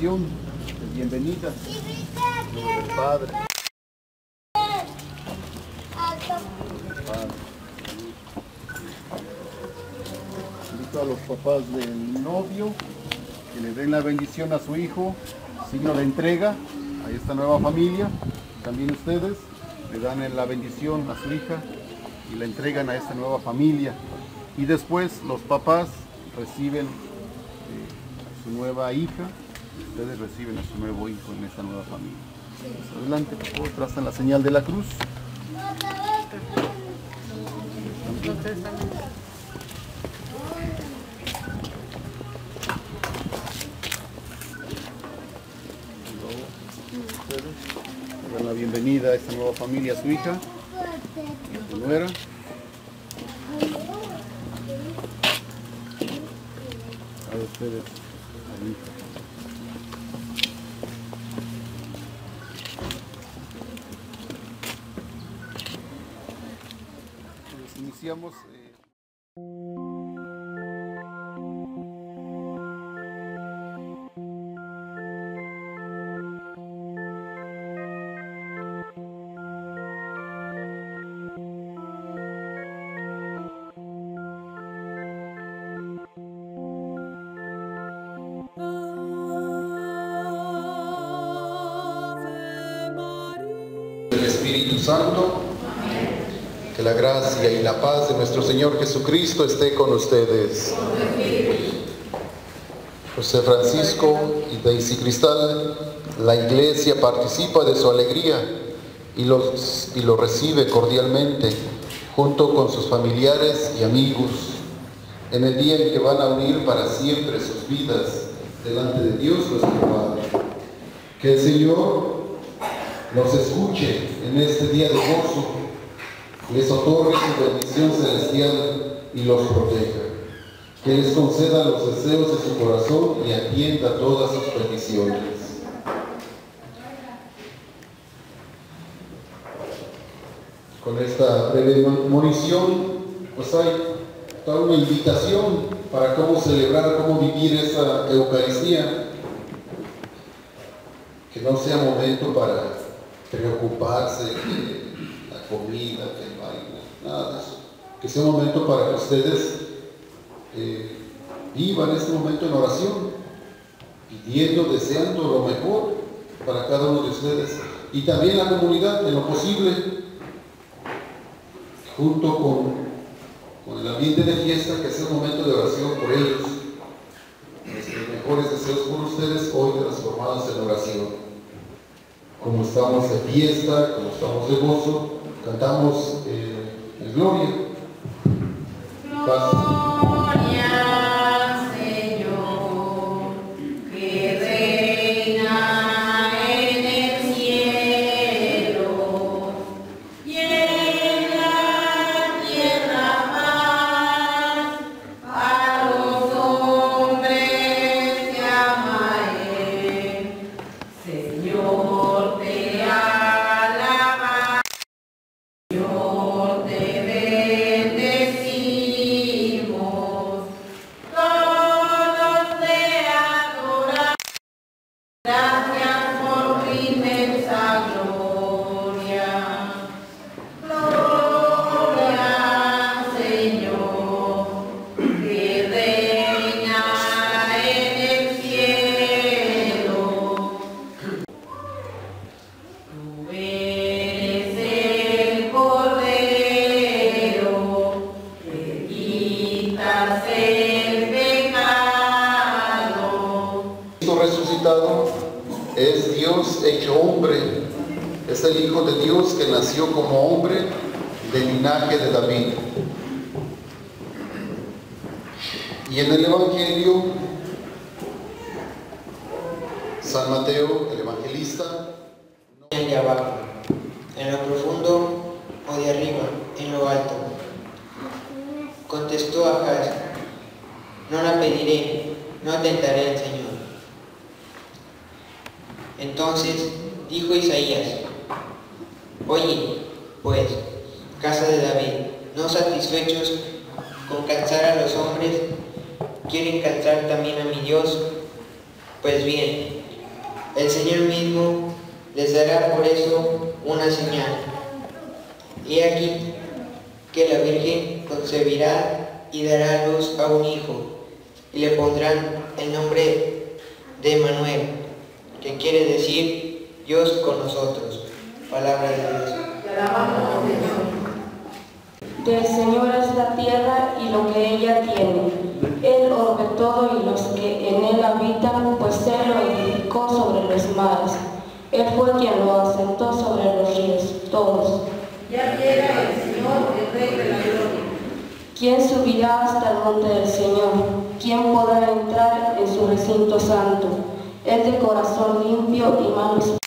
bendición. Bienvenida. Del. Padre. Invito a los papás del novio que le den la bendición a su hijo, signo de entrega a esta nueva familia. También ustedes le dan la bendición a su hija y la entregan a esta nueva familia. Y después los papás reciben eh, a su nueva hija, ustedes reciben a su nuevo hijo en esta nueva familia. Adelante, por favor, trazan la señal de la cruz. Dan la bienvenida a esta nueva familia, a su hija, nuera. A ustedes, a mi hija. Iniciamos. eh, del Espíritu Santo. La gracia y la paz de nuestro Señor Jesucristo esté con ustedes. José Francisco y Daisy Cristal, la iglesia participa de su alegría y los, y lo recibe cordialmente junto con sus familiares y amigos en el día en que van a unir para siempre sus vidas delante de Dios nuestro Padre. Que el Señor los escuche en este día de gozo, les otorgue su bendición celestial y los proteja. Que les conceda los deseos de su corazón y atienda todas sus peticiones. Con esta breve monición, pues hay toda una invitación para cómo celebrar, cómo vivir esa Eucaristía que no sea momento para preocuparse de la comida, que nada de eso. Que sea un momento para que ustedes eh, vivan este momento en oración, pidiendo, deseando lo mejor para cada uno de ustedes. Y también la comunidad, en lo posible, junto con, con el ambiente de fiesta, que sea un momento de oración por ellos. Nuestros mejores deseos por ustedes hoy transformados en oración como estamos de fiesta, como estamos de gozo, cantamos eh, el y dará a luz a un hijo, y le pondrán el nombre de Manuel, que quiere decir Dios con nosotros. Palabra de Dios. Del Señor es la tierra y lo que ella tiene. Él orbe todo y los que en él habitan, pues Él lo edificó sobre los mares. Él fue quien lo asentó sobre los ríos, todos. Ya llega el Señor, el Rey de la Gloria. ¿Quién subirá hasta el monte del Señor? ¿Quién podrá entrar en su recinto santo? El de corazón limpio y manos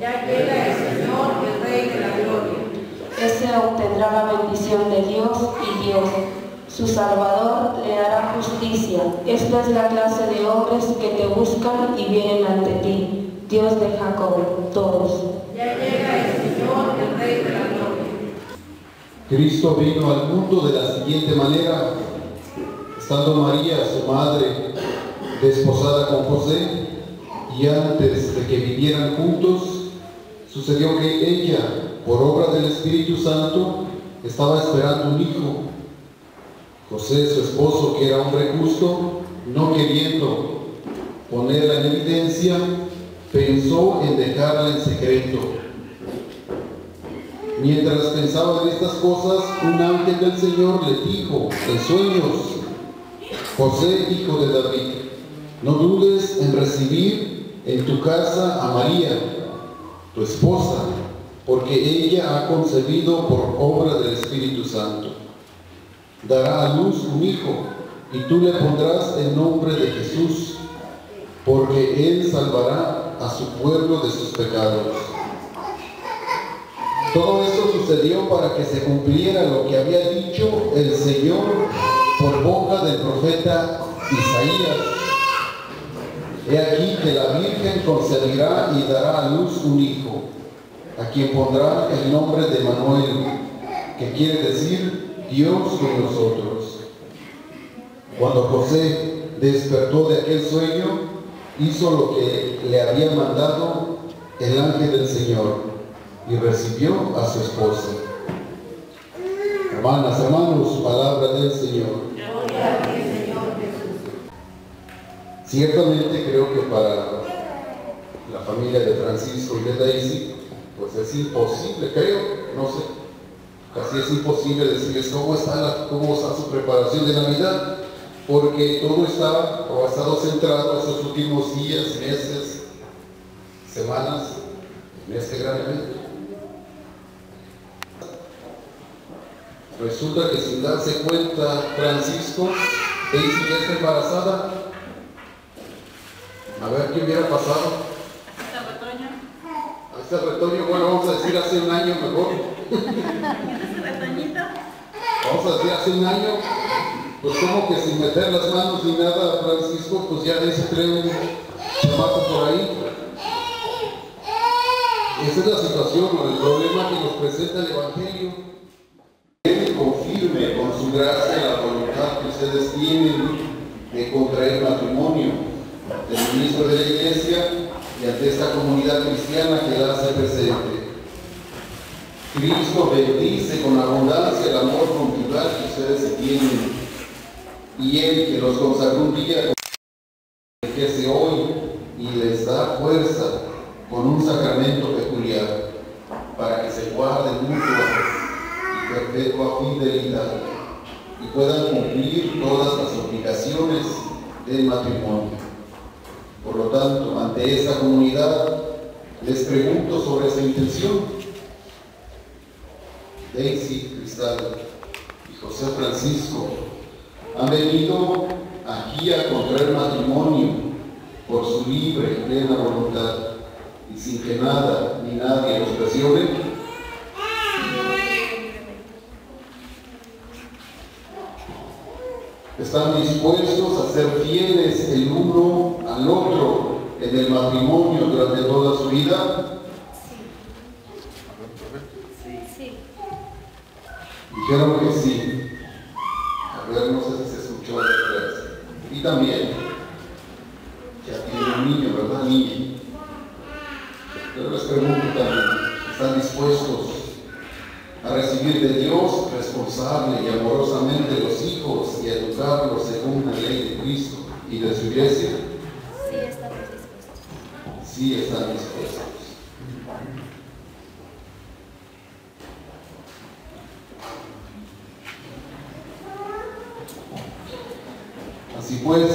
Ya llega el Señor, el Rey de la Gloria. Ese obtendrá la bendición de Dios y Dios. Su Salvador le hará justicia. Esta es la clase de hombres que te buscan y vienen ante ti. Dios de Jacob, todos. Ya llega el Señor, el Rey de la Gloria. Cristo vino al mundo de la siguiente manera, estando María, su madre, desposada con José, y antes de que vivieran juntos, sucedió que ella, por obra del Espíritu Santo, estaba esperando un hijo. José, su esposo, que era hombre justo, no queriendo ponerla en evidencia, pensó en dejarla en secreto. Mientras pensaba en estas cosas, un ángel del Señor le dijo en sueños, José, hijo de David, no dudes en recibir en tu casa a María, tu esposa, porque ella ha concebido por obra del Espíritu Santo. Dará a luz un hijo, y tú le pondrás el nombre de Jesús, porque él salvará a su pueblo de sus pecados. Todo esto sucedió para que se cumpliera lo que había dicho el Señor por boca del profeta Isaías. He aquí que la Virgen concebirá y dará a luz un hijo, a quien pondrá el nombre de Manuel, que quiere decir Dios con nosotros. Cuando José despertó de aquel sueño, hizo lo que le había mandado el ángel del Señor y recibió a su esposa. Hermanas, hermanos, palabra del Señor. Ciertamente creo que para la familia de Francisco y de Daisy, pues es imposible, creo, no sé, casi es imposible decirles cómo está, la- cómo está su preparación de Navidad, porque todo está o ha estado centrado estos últimos días, meses, semanas en este gran evento. Resulta que sin darse cuenta Francisco, Daisy ya está embarazada. A ver qué hubiera pasado. A este retoño, bueno, vamos a decir hace un año mejor. Vamos a decir hace un año, pues como que sin meter las manos ni nada, Francisco, pues ya Daisy trae un chamaco por ahí. Esa es la situación, el problema que nos presenta el Evangelio. Su gracia la voluntad que ustedes tienen de contraer matrimonio del ministro de la Iglesia y ante esta comunidad cristiana que la hace presente. Cristo bendice con abundancia el amor conjugal que ustedes tienen y Él que los consagró un día enriquece hoy y les da fuerza con un sacramento peculiar para que se guarden mutua y perpetua fidelidad y puedan cumplir todas las obligaciones del matrimonio. Por lo tanto, ante esta comunidad, les pregunto sobre su intención. Daisy Cristal y José Francisco han venido aquí a contraer matrimonio por su libre y plena voluntad y sin que nada ni nadie los presione. Están dispuestos a ser fieles el uno al otro en el matrimonio durante toda su vida. Dijeron que sí. A ver, no sé si se escuchó después. Y también, ya tiene un niño, ¿verdad? Niña. Pero les pregunto también, ¿están dispuestos a recibir de Dios responsable y amorosamente los hijos según la ley de Cristo y de su iglesia? Sí, estamos dispuestos. Sí dispuestos. Así pues,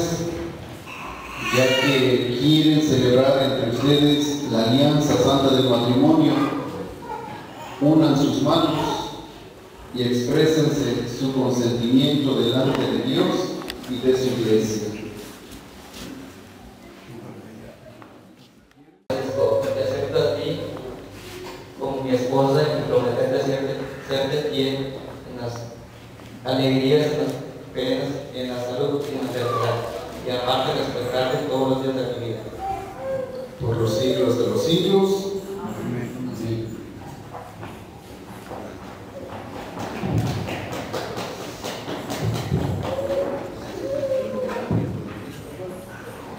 ya que quieren celebrar entre ustedes la alianza santa del matrimonio, unan sus manos y exprésense su consentimiento delante de Dios y de su iglesia. Te acepto a ti como mi esposa y me prometo serte, serte fiel en las alegrías, en las penas, en la salud y en la enfermedad, y aparte respetarte todos los días de mi vida. por los siglos de los siglos. Sí.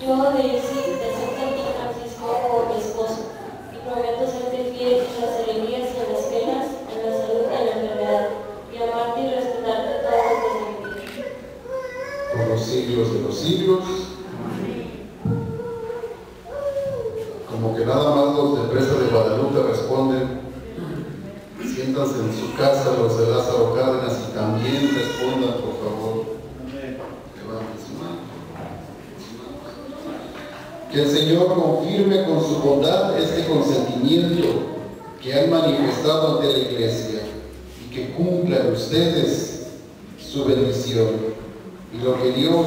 Yo, Daisy, te acepto a ti, Francisco, como mi esposo, y prometo serte fiel en las alegrías y en las penas, en la salud y en la enfermedad, y amarte y respetarte todos los días de mi vida. por los siglos de los siglos. Como que nada más los de Presa de Guadalupe responden, siéntanse en su casa los de Lázaro Cárdenas y también respondan, por favor. Levanten su mano. Que el Señor confirme con su bondad este consentimiento que han manifestado ante la iglesia y que ustedes su bendición. Y lo que Dios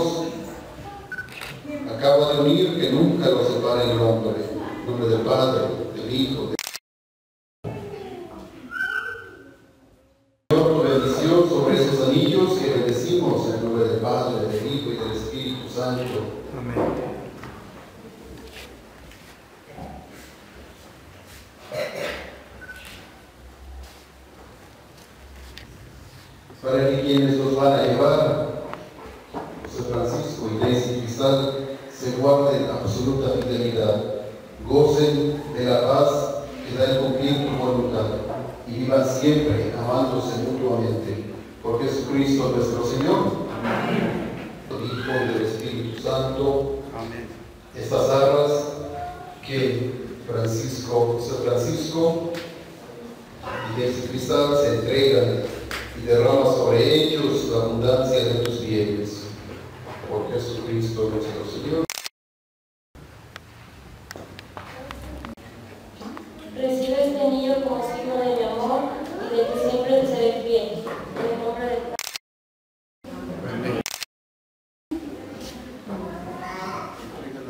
acaba de unir, que nunca lo separe el hombre. En nombre del Padre, del Hijo, del bendición sobre esos anillos que bendecimos en nombre del Padre, del Hijo y del Espíritu Santo. Para que quienes los van a llevar, José Francisco y Daisy Cristal, se guarden absoluta fidelidad, gocen de la paz que da el cumplir tu voluntad y vivan siempre amándose mutuamente. Por Jesucristo nuestro Señor, Hijo del Espíritu Santo, estas arras que Francisco, José Francisco y Daisy Cristal se entregan y derrama sobre ellos la abundancia de tus bienes. Por Jesucristo nuestro Señor. Recibe este anillo como signo de mi amor y de que siempre te seré fiel. En el nombre del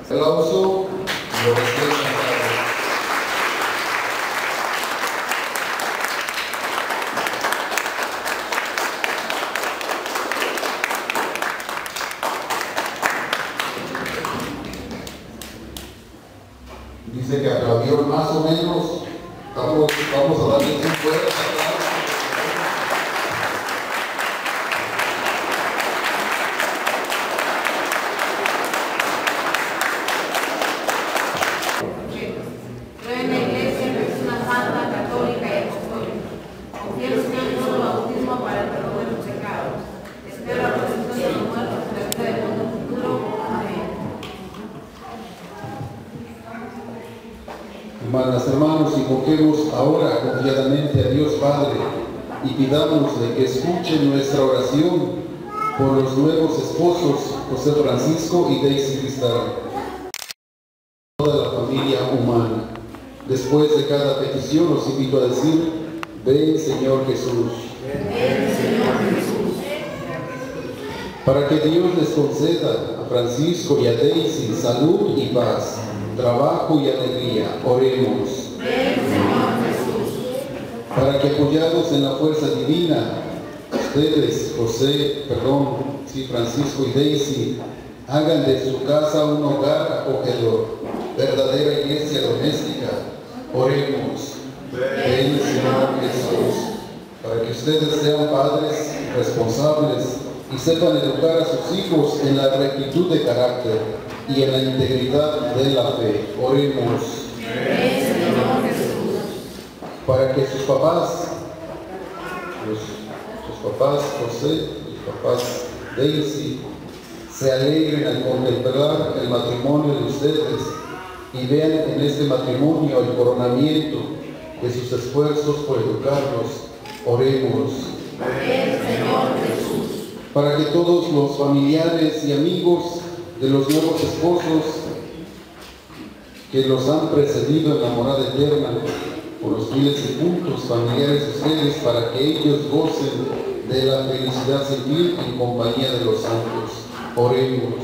Aplauso. Lo respetan. Dice que aplaudió más o menos. Vamos, vamos a darle un fuerte aplauso. Creo en la Iglesia, que es una santa, católica y apostólica. Confío en un solo bautismo para el perdón de los pecados. Espero la resurrección de los muertos y la vida del mundo futuro. Amén. Hermanas, hermanos, invoquemos ahora confiadamente a Dios Padre y pidámosle que escuche nuestra oración por los nuevos esposos José Francisco y Daisy Cristal. toda la familia humana. Después de cada petición los invito a decir, ven Señor Jesús. Para que Dios les conceda a Francisco y a Daisy salud y paz, trabajo y alegría, oremos. Para que apoyados en la fuerza divina, ustedes, José, perdón, sí, Francisco y Daisy, hagan de su casa un hogar acogedor, verdadera iglesia doméstica. Oremos. Ven, Señor Jesús, para que ustedes sean padres responsables y sepan educar a sus hijos en la rectitud de carácter y en la integridad de la fe. Oremos. Para que sus papás, los, sus papás José y sus papás Daisy, se alegren al contemplar el matrimonio de ustedes y vean en este matrimonio el coronamiento de sus esfuerzos por educarlos. Oremos. Para que todos los familiares y amigos de los nuevos esposos que los han precedido en la morada eterna, por los miles de puntos familiares de ustedes, para que ellos gocen de la felicidad civil en compañía de los santos. Oremos.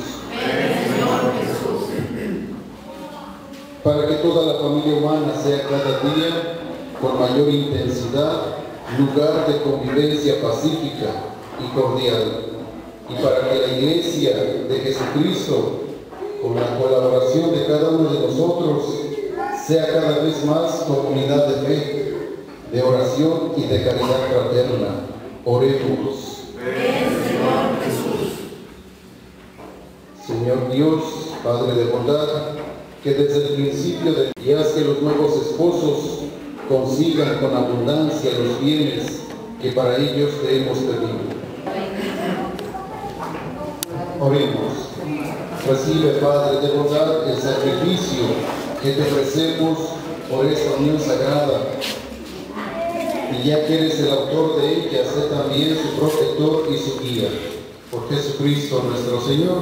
Para que toda la familia humana sea cada día con mayor intensidad lugar de convivencia pacífica y cordial. Y para que la Iglesia de Jesucristo, con la colaboración de cada uno de nosotros, sea cada vez más comunidad de fe, de oración y de caridad fraterna. Oremos. Señor Dios, Padre de bondad, que desde el principio de y haz que los nuevos esposos consigan con abundancia los bienes que para ellos te hemos pedido. Oremos. Recibe, Padre de bondad, el sacrificio que te ofrecemos por esta unión sagrada. Y ya que eres el autor de ella, sé también su protector y su guía. Por Jesucristo nuestro Señor.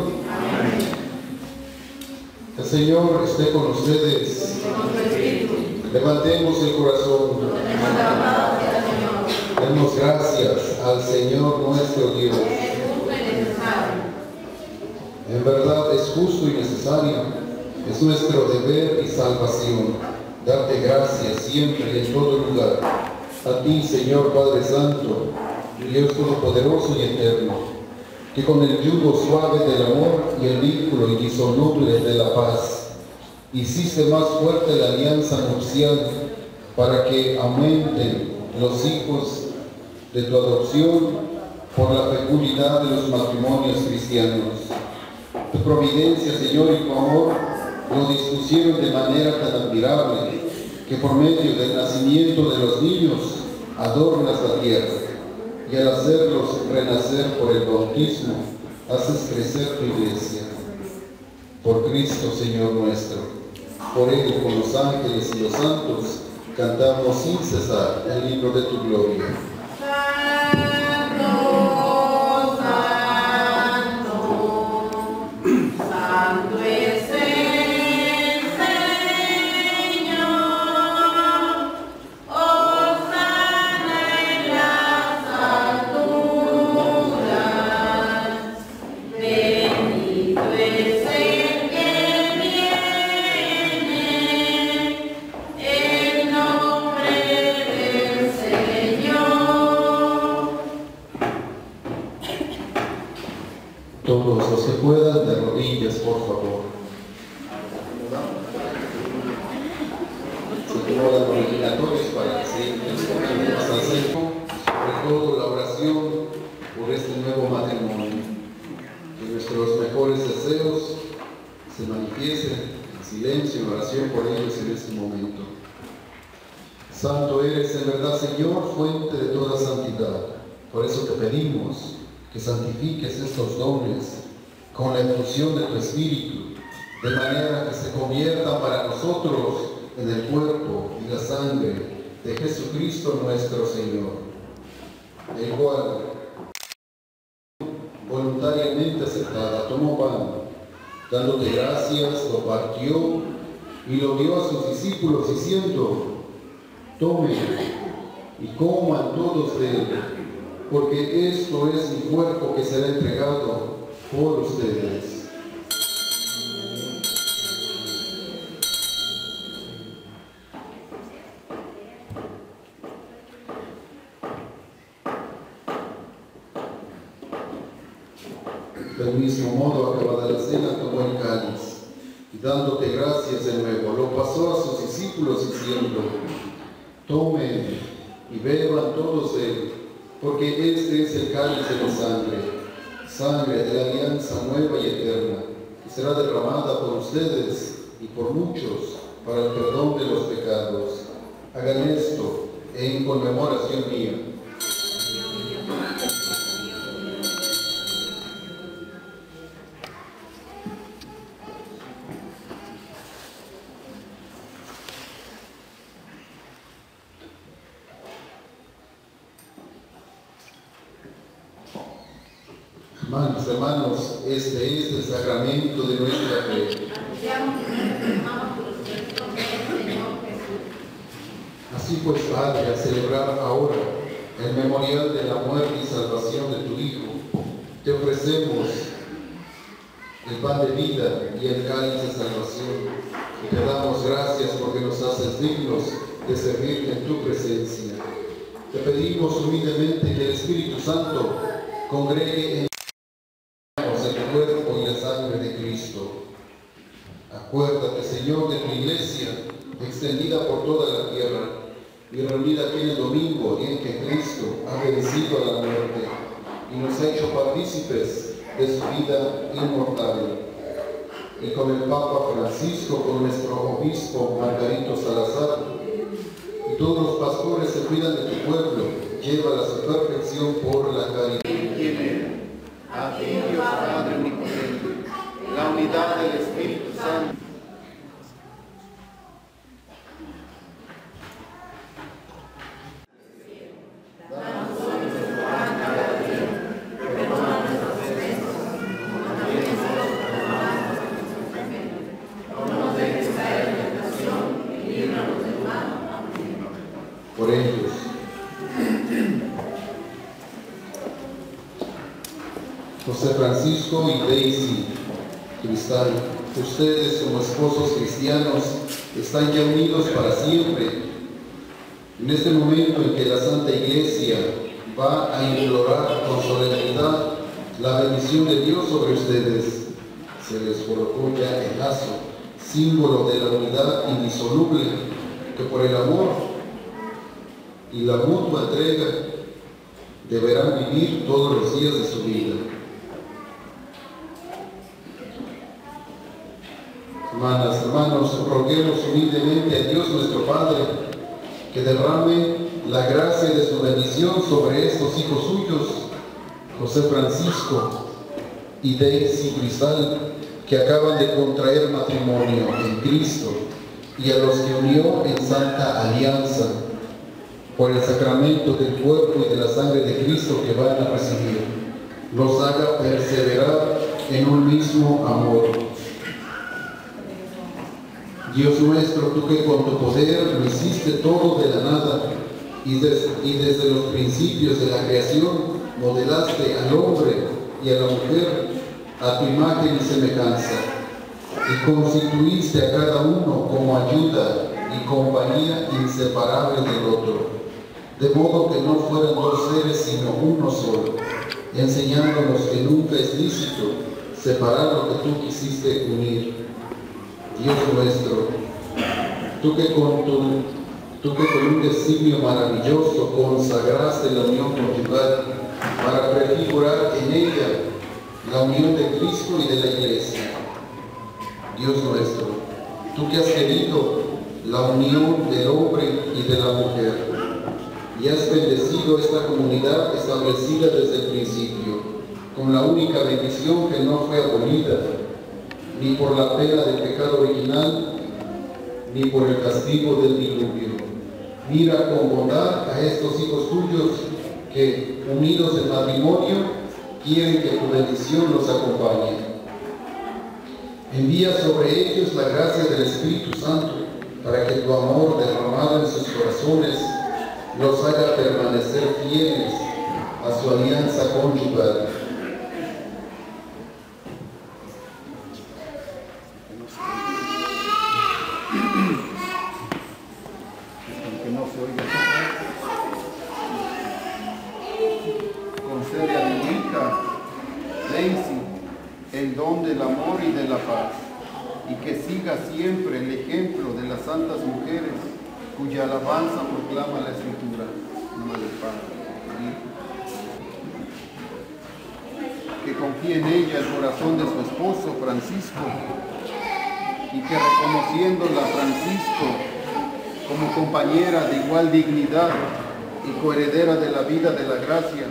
El Señor esté con ustedes. Levantemos el corazón. Demos gracias al Señor nuestro Dios. En verdad es justo y necesario. Es nuestro deber y salvación. Darte gracias siempre y en todo lugar. A ti, Señor Padre Santo, Dios Todopoderoso y Eterno, que con el yugo suave del amor y el vínculo indisoluble de la paz, hiciste más fuerte la alianza nupcial para que aumenten los hijos de tu adopción por la fecundidad de los matrimonios cristianos. Tu providencia, Señor, y tu amor lo dispusieron de manera tan admirable que por medio del nacimiento de los niños adornas la tierra y al hacerlos renacer por el bautismo haces crecer tu iglesia. Por Cristo, Señor nuestro, por Él con los ángeles y los santos cantamos sin cesar el libro de tu gloria. Para más la oración por este nuevo matrimonio. Que nuestros mejores deseos se manifiesten en silencio, en oración por ellos en este momento. Santo eres en verdad, Señor, fuente de toda santidad. Por eso te pedimos que santifiques estos dones con la infusión de tu Espíritu, de manera que se conviertan para nosotros en el cuerpo y la sangre de Jesucristo nuestro Señor, el cual, voluntariamente aceptada, tomó pan, dándote gracias, lo partió y lo dio a sus discípulos diciendo, tomen y coman todos de él, porque esto es mi cuerpo que será entregado por ustedes. Del mismo modo, acabada la cena, tomó el cáliz y dándote gracias de nuevo, lo pasó a sus discípulos diciendo, tomen y beban todos él, porque este es el cáliz de la sangre, sangre de la alianza nueva y eterna, que será derramada por ustedes y por muchos para el perdón de los pecados. Hagan esto en conmemoración mía. Hermanos, hermanos, este es el sacramento de nuestra fe. Así pues, Padre, al celebrar ahora el memorial de la muerte y salvación de tu Hijo, te ofrecemos el pan de vida y el cáliz de salvación. Te damos gracias porque nos haces dignos de servirte en tu presencia. Te pedimos humildemente que el Espíritu Santo congregue en nosotros el cuerpo y la sangre de Cristo. Acuérdate, Señor, de tu iglesia extendida por toda la tierra y reunida aquí en el domingo, día en que Cristo ha vencido a la muerte y nos ha hecho partícipes de su vida inmortal. Y con el Papa Con nuestro obispo Margarito Salazar, y todos los pastores que cuidan de tu pueblo, llévala a su perfección por la caridad. A ti, Dios Padre Omnipotente, en la unidad del Espíritu Santo. por ellos. José Francisco y Daisy Cristal, ustedes como esposos cristianos están ya unidos para siempre. En este momento en que la Santa Iglesia va a implorar con solemnidad la bendición de Dios sobre ustedes, se les colocó ya el lazo, símbolo de la unidad indisoluble que por el amor y la mutua entrega deberán vivir todos los días de su vida. Hermanas, hermanos, roguemos humildemente a Dios nuestro Padre que derrame la gracia de su bendición sobre estos hijos suyos, José Francisco y Daisy Cristal, que acaban de contraer matrimonio en Cristo, y a los que unió en santa alianza por el sacramento del cuerpo y de la sangre de Cristo que van a recibir, los haga perseverar en un mismo amor. Dios nuestro, tú que con tu poder lo hiciste todo de la nada y, des- y desde los principios de la creación modelaste al hombre y a la mujer a tu imagen y semejanza y constituiste a cada uno como ayuda y compañía inseparable del otro, de modo que no fueran dos seres sino uno solo, enseñándonos que nunca es lícito separar lo que tú quisiste unir. Dios nuestro, tú que con tu, tú que con un designio maravilloso consagraste la unión conyugal para prefigurar en ella la unión de Cristo y de la Iglesia. Dios nuestro, tú que has querido la unión del hombre y de la mujer, y has bendecido esta comunidad establecida desde el principio, con la única bendición que no fue abolida, ni por la pena del pecado original, ni por el castigo del diluvio. Mira con bondad a estos hijos tuyos que, unidos en matrimonio, quieren que tu bendición los acompañe. Envía sobre ellos la gracia del Espíritu Santo para que tu amor derramado en sus corazones los haga permanecer fieles a su alianza conyugal cuya alabanza proclama la Escritura. En nombre del Padre, Que confíe en ella el corazón de su esposo Francisco y que reconociéndola Francisco como compañera de igual dignidad y coheredera de la vida de la gracia,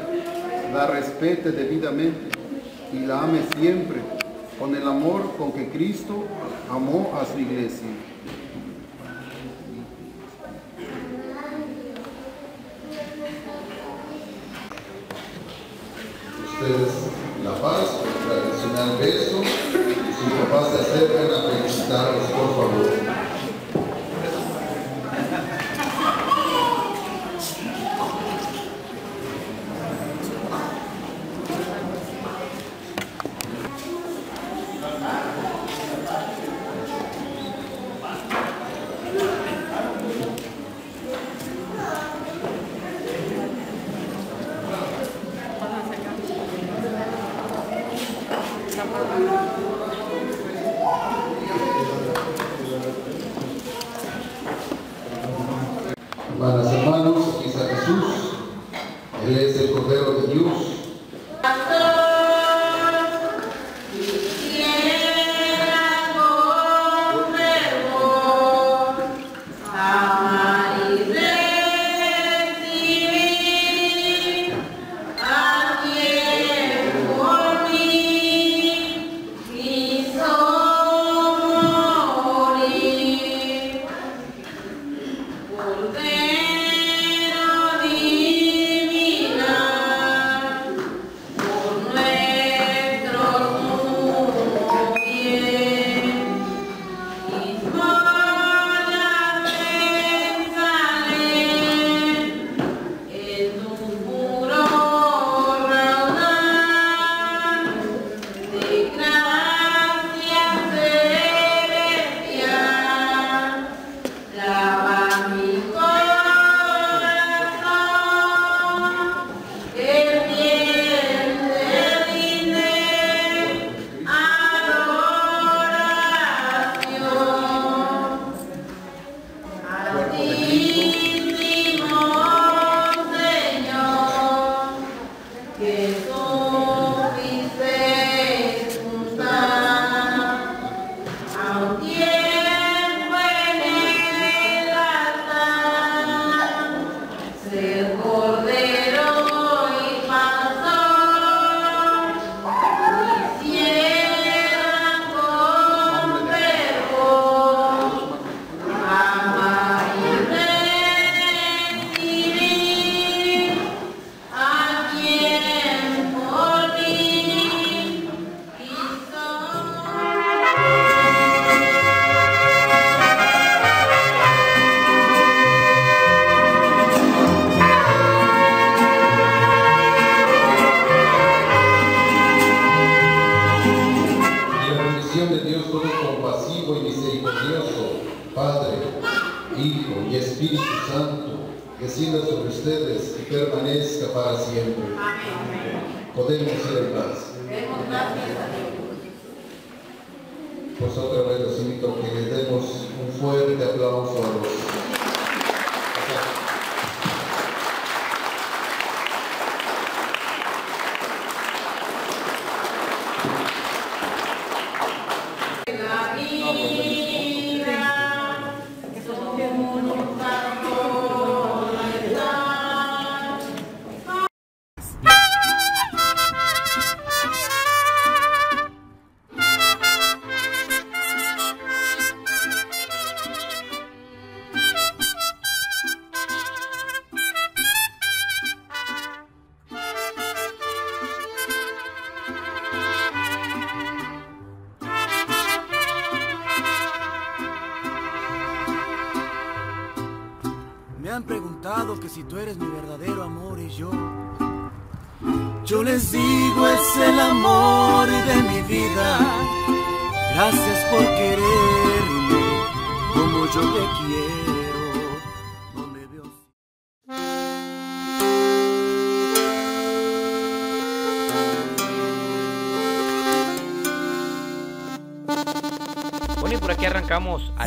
la respete debidamente y la ame siempre con el amor con que Cristo amó a su iglesia. la paz, el tradicional beso, y sus papás se acercan a felicitarlos.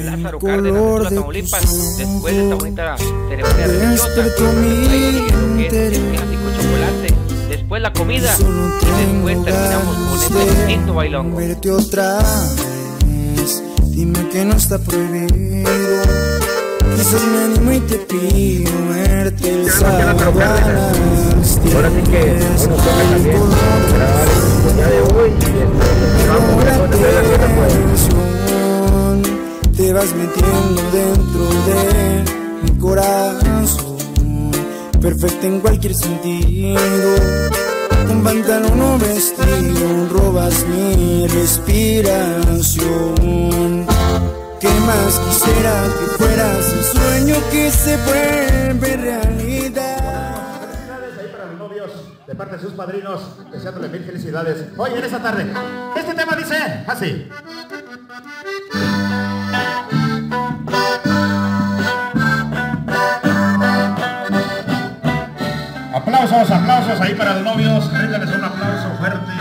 Lázaro Cárdenas de Tamaulipas, después de esta bonita ceremonia religiosa, ahí lo que es el clásico chocolate, después la comida, y después terminamos con este lindo bailongo. verte otra vez. Dime que no está prohibido. Quizás me animo y te pido verte el sábado a las Ahora sí que toca también. Grabar el día de hoy. vamos Te vas metiendo dentro de mi corazón. Perfecta en cualquier sentido. Un pantalón o vestido, robas mi respiración. ¿Qué más quisiera que fueras el sueño que se vuelve realidad? Felicidades ahí para los novios de parte de sus padrinos, deseándole mil felicidades hoy en esta tarde. Este tema dice así. Aplausos, aplausos ahí para los novios. Ríndales un aplauso fuerte,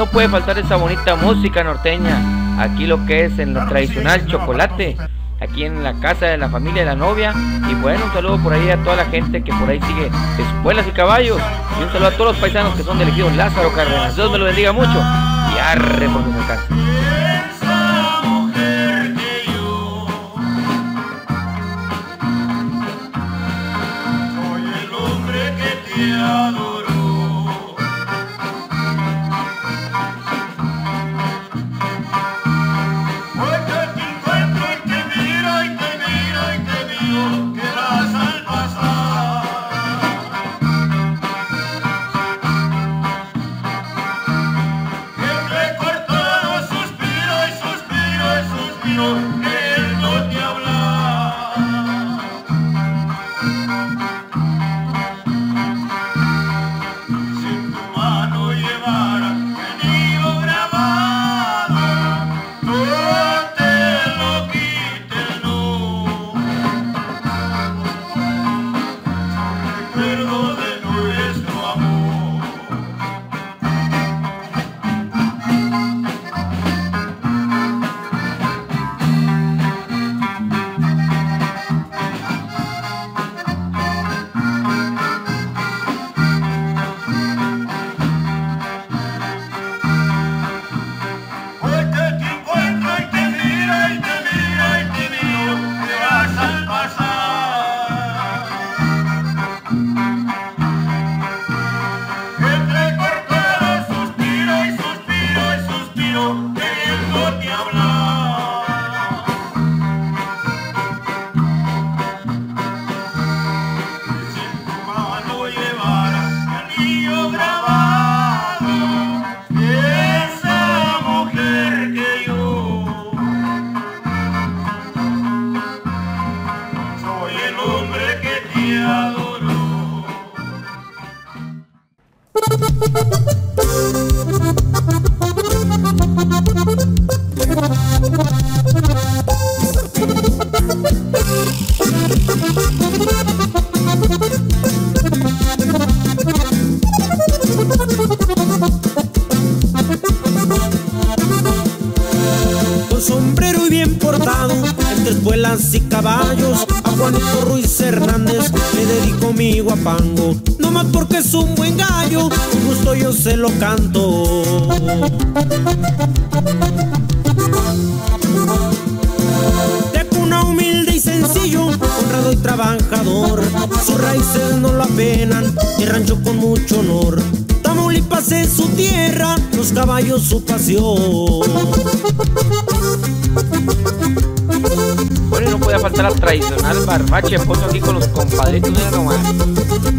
no puede faltar esa bonita música norteña. Aquí lo que es en lo tradicional chocolate. Aquí en la casa de la familia de la novia. Y bueno, un saludo por ahí a toda la gente que por ahí sigue escuelas y caballos. Y un saludo a todos los paisanos que son de Lázaro Cárdenas. Dios me lo bendiga mucho. Y arre por mi alcance.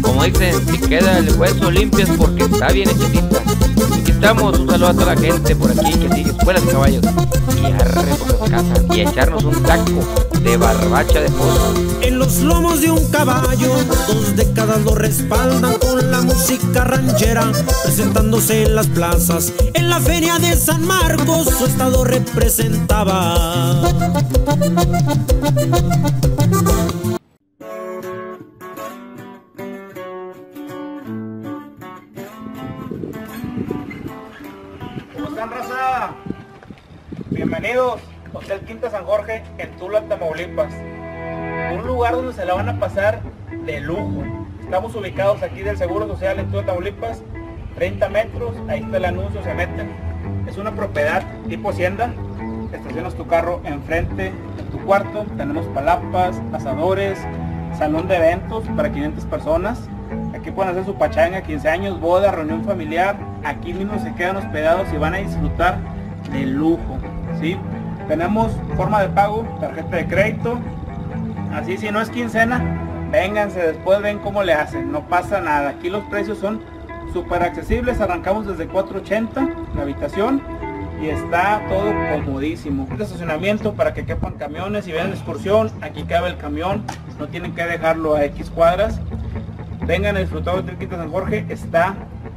Como dicen, si queda el hueso limpio es porque está bien hechecita. Aquí estamos, un saludo a toda la gente por aquí que sigue escuelas caballos. Y arre por las casas y echarnos un taco de barbacha de pollo. En los lomos de un caballo, dos décadas lo respaldan con la música ranchera, presentándose en las plazas. En la feria de San Marcos, su estado representaba. Bienvenidos, Hotel Quinta San Jorge en Tula, Tamaulipas. Un lugar donde se la van a pasar de lujo. Estamos ubicados aquí del Seguro Social en Tula, Tamaulipas. 30 metros, ahí está el anuncio, se meten. Es una propiedad tipo hacienda. Estacionas tu carro enfrente de tu cuarto. Tenemos palapas, asadores, salón de eventos para 500 personas. Aquí pueden hacer su pachanga, 15 años, boda, reunión familiar. Aquí mismo se quedan hospedados y van a disfrutar de lujo. Tenemos forma de pago, tarjeta de crédito. Así si no es quincena, vénganse después, ven cómo le hacen. No pasa nada. Aquí los precios son súper accesibles. Arrancamos desde 480 la habitación y está todo comodísimo. Un estacionamiento para que quepan camiones. Si vienen de excursión, aquí cabe el camión. No tienen que dejarlo a X cuadras. Vengan a disfrutar de Hotel Quinta San Jorge, está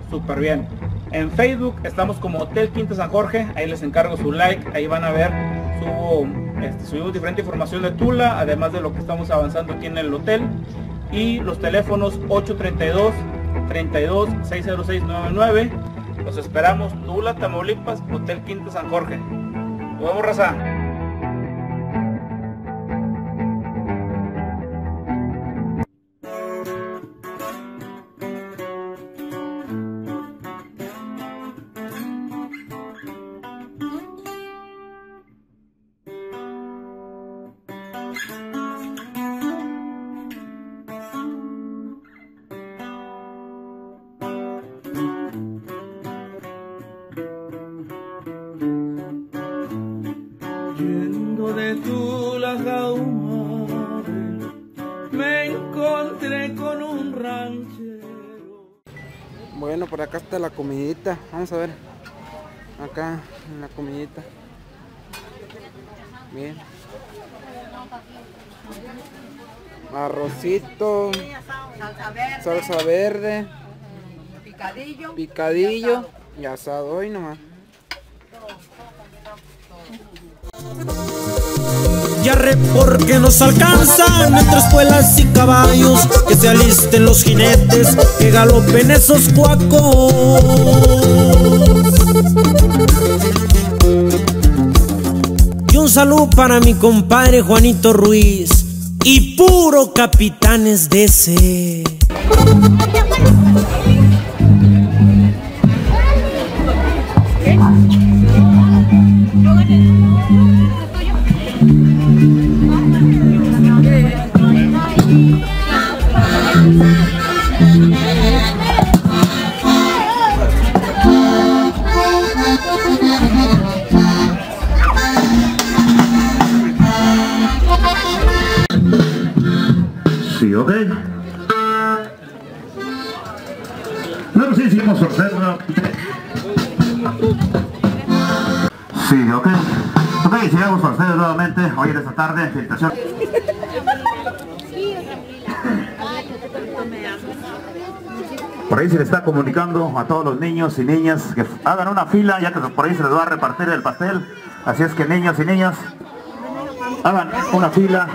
súper bien. En Facebook estamos como Hotel Quinta San Jorge, ahí les encargo su like, ahí van a ver, subo, este, subimos diferente información de Tula, además de lo que estamos avanzando aquí en el hotel. Y los teléfonos 832 32 60699. Los esperamos, Tula, Tamaulipas, Hotel Quinta San Jorge. Nos vemos, raza. Acá está la comidita. Vamos a ver. Acá en la comidita. Bien. Arrocito, Salsa verde. salsa verde, Picadillo. picadillo y asado hoy nomás. Y arre porque nos alcanzan entre espuelas y caballos Que se alisten los jinetes, que galopen esos cuacos. Y un saludo para mi compadre Juanito Ruiz Y puro capitanes de ese tarde. Por ahí se le está comunicando a todos los niños y niñas que hagan una fila, ya que por ahí se les va a repartir el pastel. Así es que niños y niñas, hagan una fila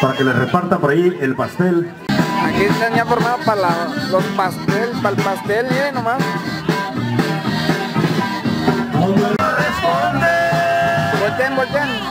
para que les reparta por ahí el pastel. Aquí están ya formados para los pastel, para el pastel, miren nomás. Volteen, volteen.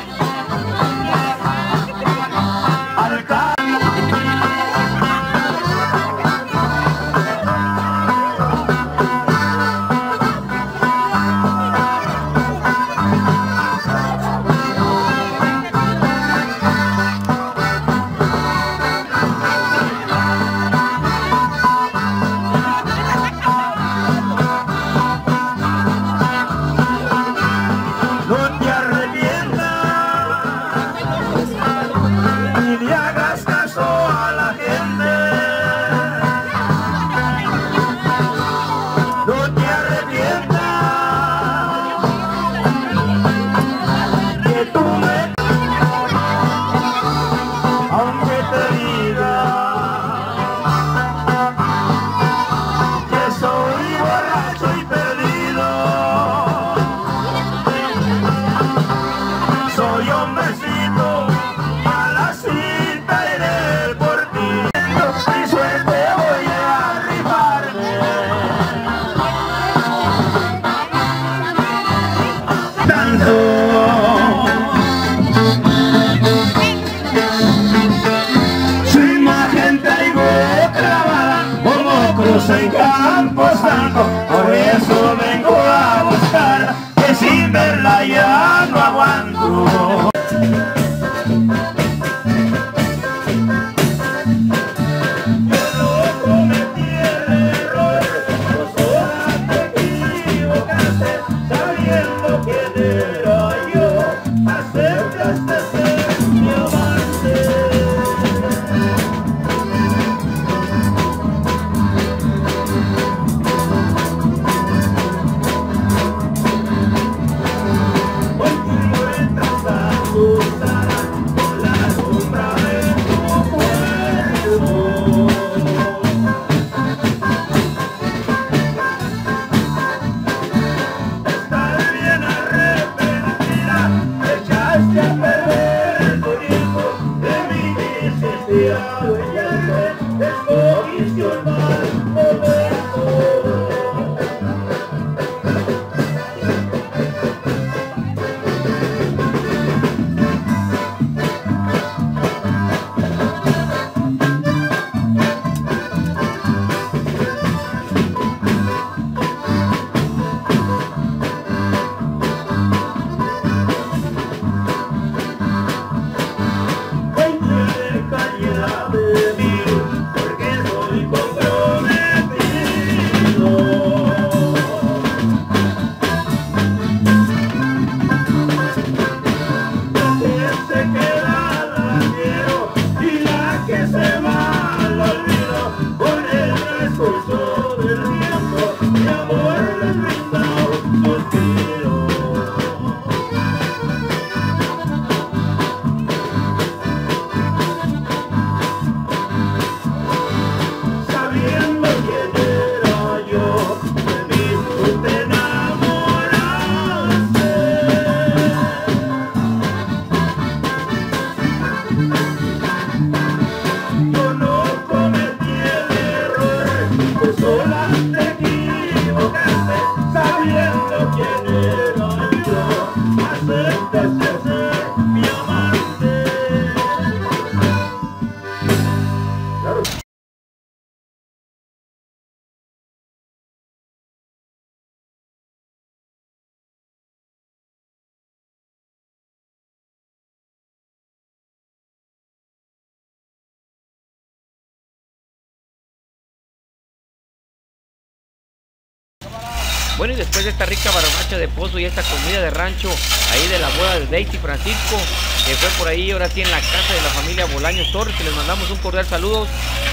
Bueno, y después de esta rica barbacha de pozo y esta comida de rancho, ahí de la boda de Daisy Francisco, que fue por ahí, ahora sí en la casa de la familia Bolaños Torres, que les mandamos un cordial saludo.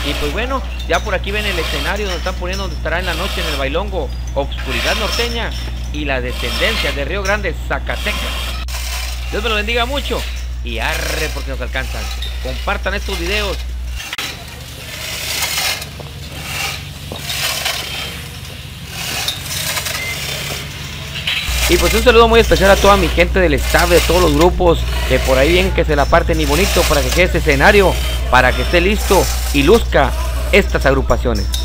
Y pues bueno, ya por aquí ven el escenario donde están poniendo, donde estará en la noche en el bailongo Obscuridad Norteña y la descendencia de Río Grande, Zacatecas. Dios me lo bendiga mucho y arre porque nos alcanzan. Compartan estos videos. Y pues un saludo muy especial a toda mi gente del staff, de todos los grupos, que por ahí bien que se la parten y bonito para que quede este escenario, para que esté listo y luzca estas agrupaciones.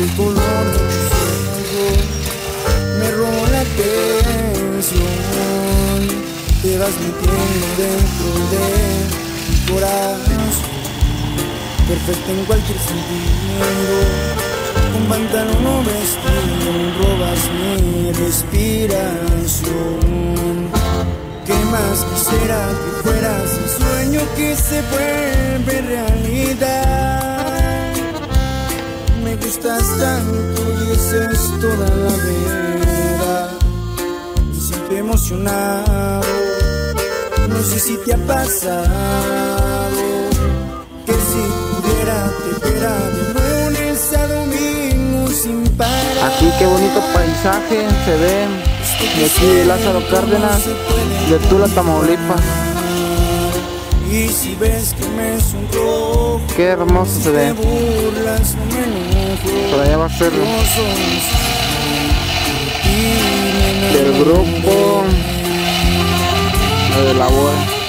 El color de tus ojos me robó la atención. Te vas metiendo dentro de mi corazón Perfecto en cualquier sentido. Con pantalón o vestido robas mi respiración. ¿Qué más quisiera que fueras el sueño que se vuelve realidad? gustas tanto y es toda la verdad. Siempre emocionado, no sé si te ha pasado que si pudiera te espera de lunes a domingo sin parar. Aquí qué bonito paisaje se ve este de aquí de Lázaro Cárdenas, de Tula, Tamaulipas. Y si ves que me sonrojo, qué hermoso se ve. Por allá va a ser del grupo de la.